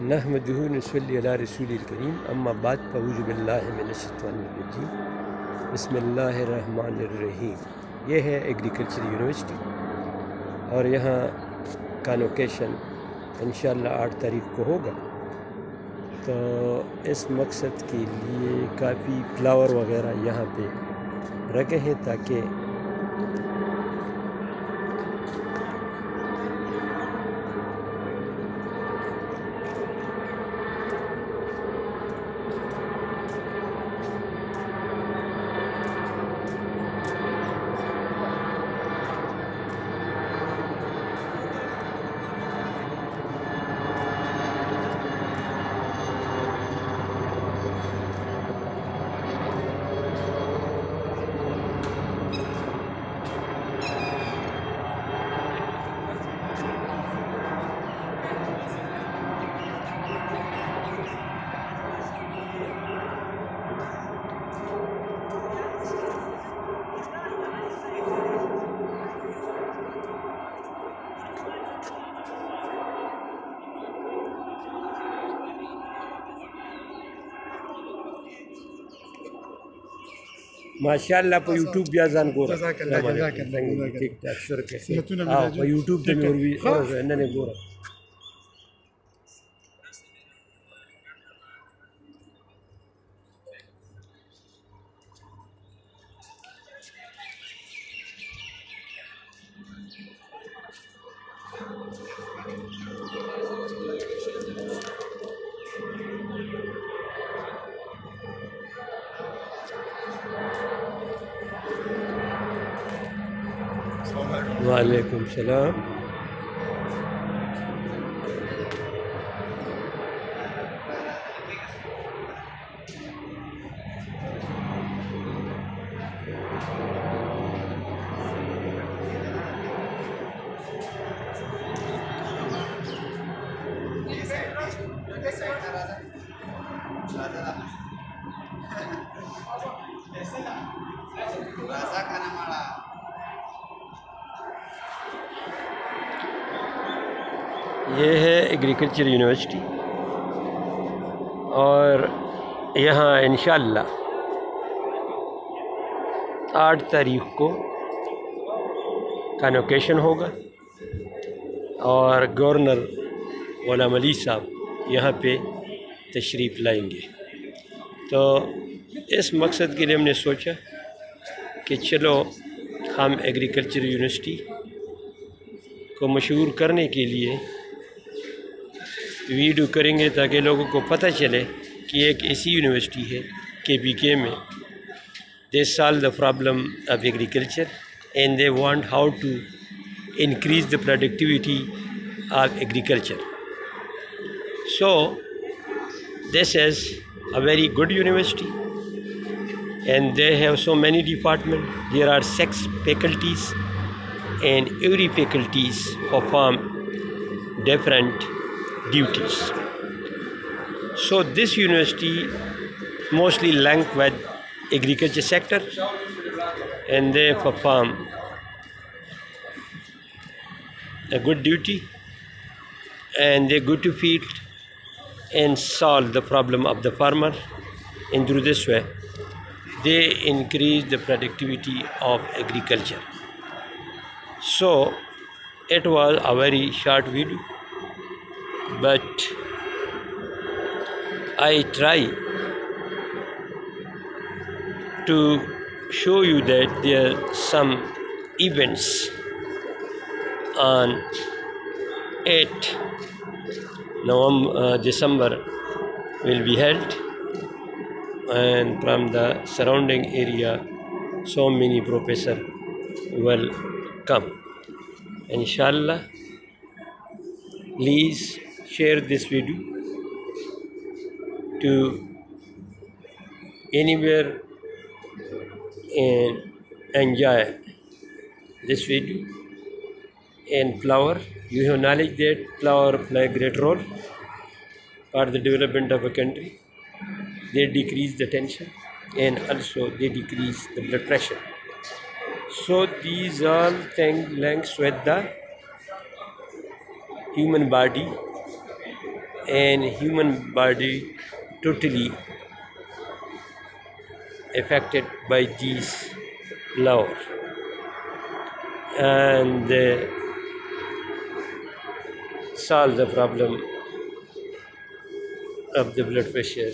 نحمدہ نصلی علی رسول الکریم اما بعد فعوذ باللہ من الشیطان الرجیم بسم اللہ الرحمن الرحیم یہ ہے ایگریکلچر یونیورسٹی اور یہاں کانوکیشن انشاءاللہ آٹھ تاریخ کو ہوگا. تو اس مقصد کے لیے کافی فلاور وغیرہ یہاں پہ رکھے ہیں تاکہ ماشاءالله په یوټیوب بیا ځان ګوره. جزاک الله جزاک الله. ټیک ټاک شرکه او په یوټیوب ته مې ور وی نه نه ګوره. وعليكم السلام Rasakan amarah. یہ ہے ایگریکلچر یونیورسٹی اور یہاں انشاءاللہ اللہ آٹھ تاریخ کو کانوکیشن ہوگا اور گورنر غلام علی صاحب یہاں پہ تشریف لائیں گے۔ تو اس مقصد کے لیے ہم نے سوچا کہ چلو ہم ایگریکلچر یونیورسٹی کو مشہور کرنے کے لیے ویڈیو کریں گے تاکہ لوگوں کو پتہ چلے کہ ایک ایسی یونیورسٹی ہے کے پی کے میں۔ They solve the problem of agriculture and they want how to increase the productivity of agriculture so this is a very good university and they have so many department there are six faculties and every faculties perform different duties. So this university mostly linked with agriculture sector and they perform a good duty and they go to field and solve the problem of the farmer and through this way they increase the productivity of agriculture so it was a very short video but i try to show you that there are some events on 8 November, uh, December will be held. And from the surrounding area so many professor will come. Inshallah please share this video to anywhere and enjoy this video and flower. You have knowledge that flower play a great role for the development of a country. They decrease the tension and also they decrease the blood pressure. So these all things links with the human body and human body totally affected by these law and uh, solve the problem of the blood pressure